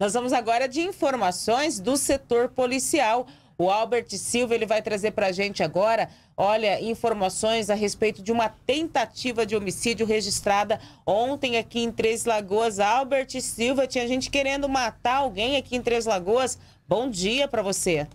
Nós vamos agora de informações do setor policial. O Albert Silva ele vai trazer para a gente agora, olha, informações a respeito de uma tentativa de homicídio registrada ontem aqui em Três Lagoas. Albert Silva, tinha gente querendo matar alguém aqui em Três Lagoas. Bom dia para você.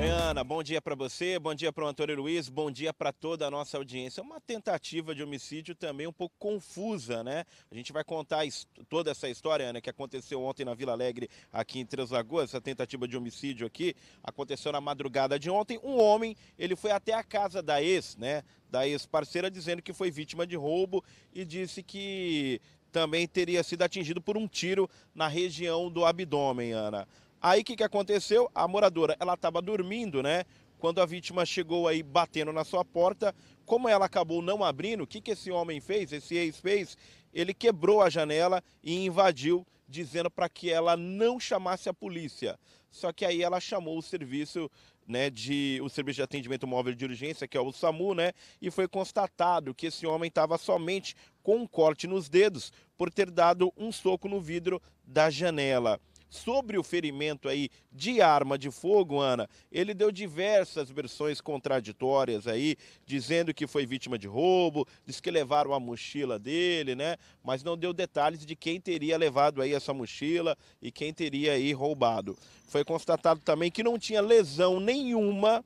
Oi, Ana, bom dia para você, bom dia para o Antônio Luiz, bom dia para toda a nossa audiência. Uma tentativa de homicídio também um pouco confusa, né? A gente vai contar toda essa história, Ana, que aconteceu ontem na Vila Alegre, aqui em Três Lagoas, essa tentativa de homicídio aqui, aconteceu na madrugada de ontem. Um homem, ele foi até a casa da ex, né? Da ex-parceira, dizendo que foi vítima de roubo e disse que também teria sido atingido por um tiro na região do abdômen, Ana. Aí o que, que aconteceu? A moradora, ela estava dormindo, né? Quando a vítima chegou aí batendo na sua porta, como ela acabou não abrindo, o que, que esse homem fez, esse ex fez? Ele quebrou a janela e invadiu, dizendo para que ela não chamasse a polícia. Só que aí ela chamou o serviço né, de o serviço de atendimento móvel de urgência, que é o SAMU, né, e foi constatado que esse homem estava somente com um corte nos dedos por ter dado um soco no vidro da janela sobre o ferimento aí de arma de fogo, Ana, ele deu diversas versões contraditórias aí, dizendo que foi vítima de roubo, diz que levaram a mochila dele, né? Mas não deu detalhes de quem teria levado aí essa mochila e quem teria aí roubado. Foi constatado também que não tinha lesão nenhuma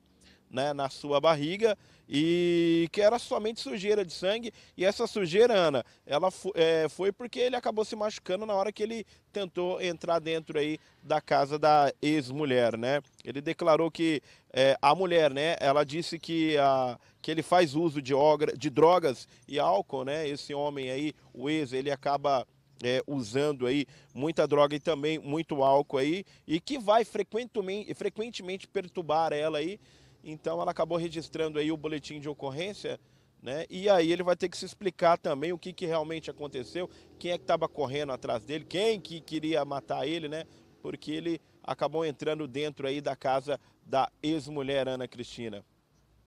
né, na sua barriga e que era somente sujeira de sangue. E essa sujeira, Ana, ela é, foi porque ele acabou se machucando na hora que ele tentou entrar dentro aí da casa da ex-mulher, né? Ele declarou que é, a mulher, né, ela disse que, a, que ele faz uso de, ogra, de drogas e álcool, né? Esse homem aí, o ex, ele acaba é, usando aí muita droga e também muito álcool aí e que vai frequentemente, frequentemente perturbar ela aí então ela acabou registrando aí o boletim de ocorrência, né? E aí ele vai ter que se explicar também o que, que realmente aconteceu, quem é que estava correndo atrás dele, quem que queria matar ele, né? Porque ele acabou entrando dentro aí da casa da ex-mulher Ana Cristina.